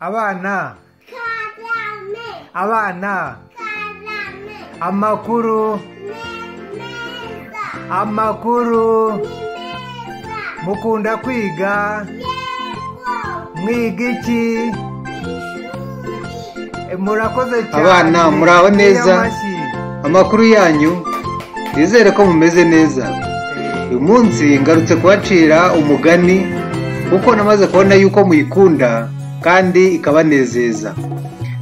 abana. Abana. Amakuru. Amakuru. Mukunda kwiga. Mwiga iki? E, murakoze cyane. Abana, muraho neza? Amakuru yanyu nizere ko mumeze neza. Eh, uyu munsi ngarutse kubacira umugani kuko namaze kubona yuko muyikunda. Kandi ikabanezeza.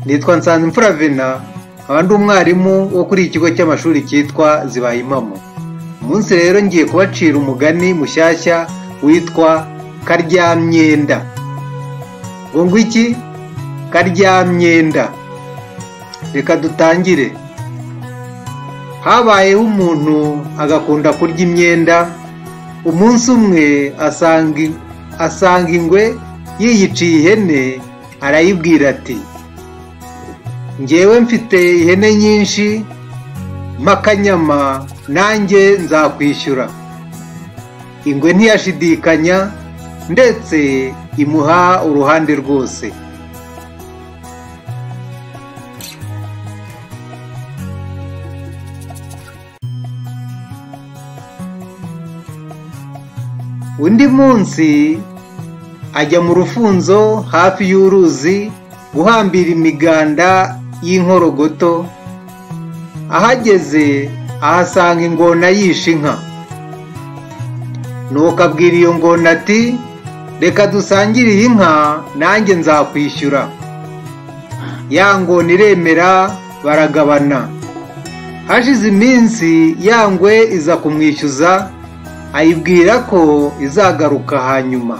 Nitwa nsanzimfura vena nkaba ndi umwarimu wo kuri iki kigo cy'amashuri cyitwa zibaye impamo umunsi rero ngiye kubacira umugani mushyashya witwa karyamyenda. Ngo ngo iki? Karyamyenda. Reka dutangire. Habayeho umuntu agakunda kurya imyenda umunsi umwe asanga ingwe yiyiciye ihene arayibwira ati ngewe mfite ihene nyinshi mpakanyama nanjye nzakwishyura. Ingwe ntiyashidikanya ndetse imuha uruhande rwose. Undi munsi ajya mu rufunzo hafi y'uruzi guhambira imiganda y'inkorogoto. Ahageze ahasanga ingona yishe inka. Nuko abwira iyo ngona ati reka dusangire iyi nka nanjye nzakwishyura. Ya ngona iremera baragabana. Hashize iminsi ya ngwe iza kumwishyuza ayibwira ko izagaruka hanyuma.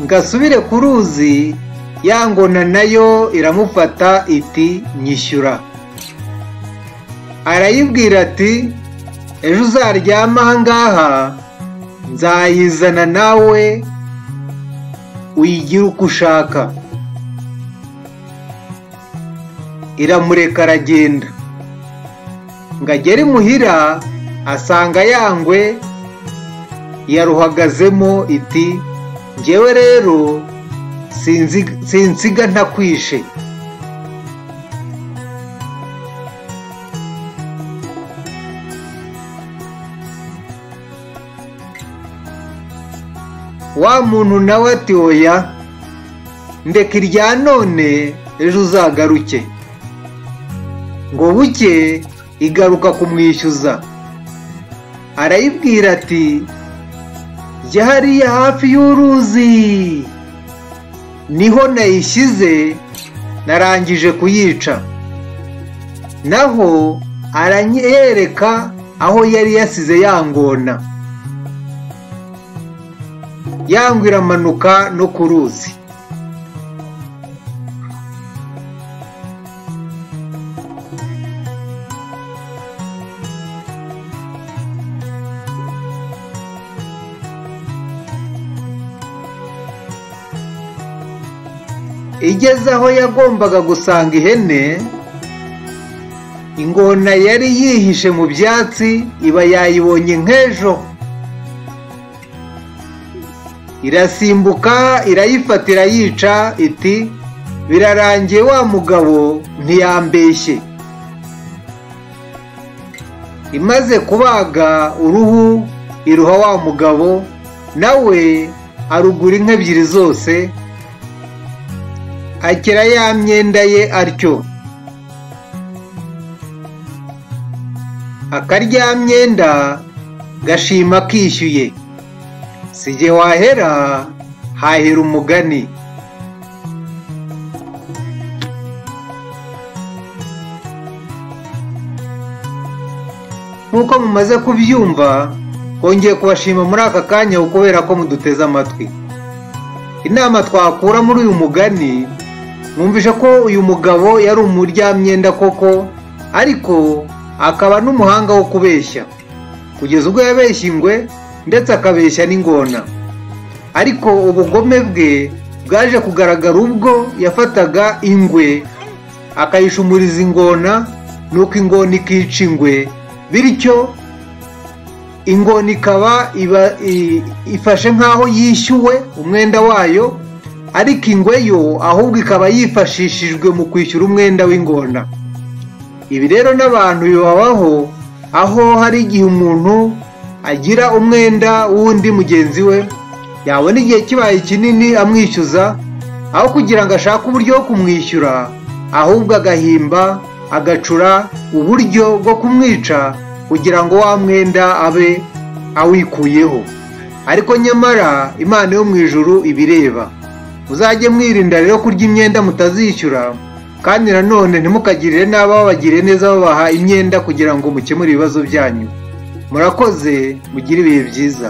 Ngasubire ku ruzi ya ngona na yo iramufata iti nyishyura. Arayibwira ati ejo uzaryama aha ngaha nzayizana nawe uyigire uko ushaka. Iramureka aragenda. Ngo agere imuhira asanga yangwe yaruhagazemo iti ngewe rero sinzi- sinsiga ntakwishe. Wa muntu nawe ati oya ndeka irya none ejo uzagaruke. Ngo buke igaruka kumwishyuza. Arayibwira ati jya hariya hafi y'uruzi. Niho nayishyize narangije kuyica. Naho aranyereka aho yari yasize yangona yangwa iramanuka no ku ruzi. Igeze aho yagombaga gusanga ihene ingona yari yihishe mu byatsi iba yayibonye nk'ejo. Irasimbuka irayifata irayica iti birarangiye wa mugabo ntiyambeshye. Imaze kubaga uruhu iruha wa mugabo nawe arugura inka ebyiri zose akira ya myenda ye atyo. Akarya myenda gashima kishyuye. Si wahera hahera umugani. Nk'uko mumaze kubyumva hongeye kubashima muri aka kanya kubera ko muduteze amatwi. Inama twakura muri uyu mugani mwumvishe ko uyu mugabo yari umuryamyenda koko? Ariko akaba n'umuhanga wo kubeshya. Kugeza ubwo yabeshya ingwe ndetse akabeshya n'ingona. Ariko ubugome bwe bwaje kugaragara ubwo yafataga ingwe akayishumuriza ingona nuko ingona ikica ingwe. Bityo ingona ikaba ifashe nk'aho yishyuwe umwenda wayo ariko ingwe yo ahubwo ikaba yifashishijwe mu kwishyura umwenda w'ingona. Ibi rero n'abantu bibabaho aho hari igihe umuntu agira umwenda w'undi mugenzi we yabona igihe kibaye kinini amwishyuza aho kugira ngo ashake uburyo bwo kumwishyura ahubwo agahimba agacura uburyo bwo kumwica kugira ngo wa mwenda abe awikuyeho. Ariko nyamara imana yo mu ijuru ibireba. Muzajye mwirinda rero kurya imyenda mutazishyura kandi nanone ntimukagirire n'abo babagiriye neza babaha imyenda kugira ngo mukemure ibibazo byanyu. Murakoze mugire ibihe byiza.